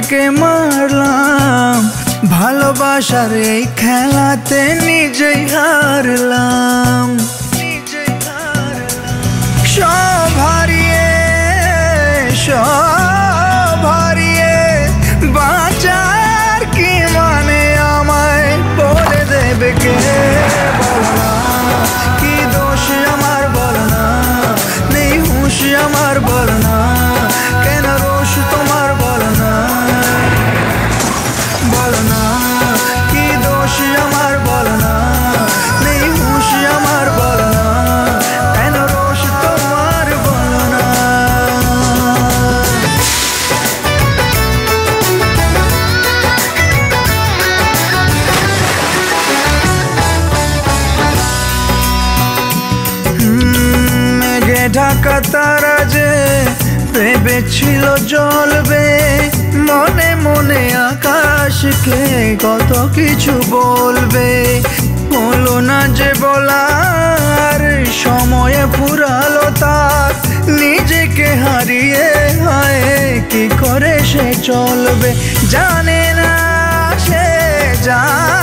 নিজেকে মারলাম? ভালোবাসার এই খেলাতে নিজেই হারলাম। সব হারিয়ে সব হারিয়ে বাঁচার কি মানে আমায় বলে দেবে কে? কি দোষ আমার বল না, নেই হুঁশ আমার বল ঢাকা তারা যে ভেবেছিল জ্বলবে, মনে মনে আকাশকে কত কিছু বলবে। হলো না যে বলার, সময়ে ফুরালো তার, নিজেকে হারিয়ে হয় কি করে সে চলবে? জানে না সে জানে